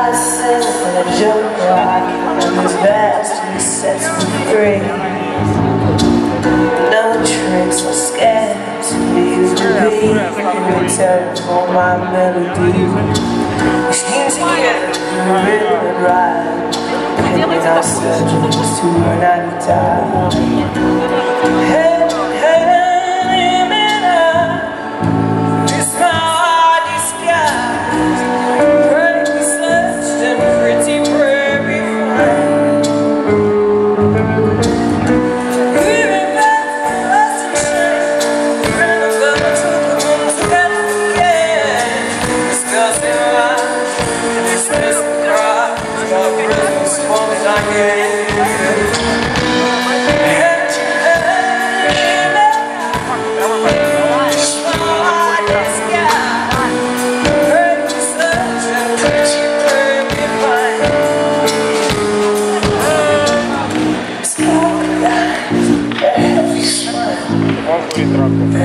I sing for the joke rock and this bastard sets me free. No tricks or scams to be in return for my melody. We scheme together, rhythm and ride, pinning our surgeons to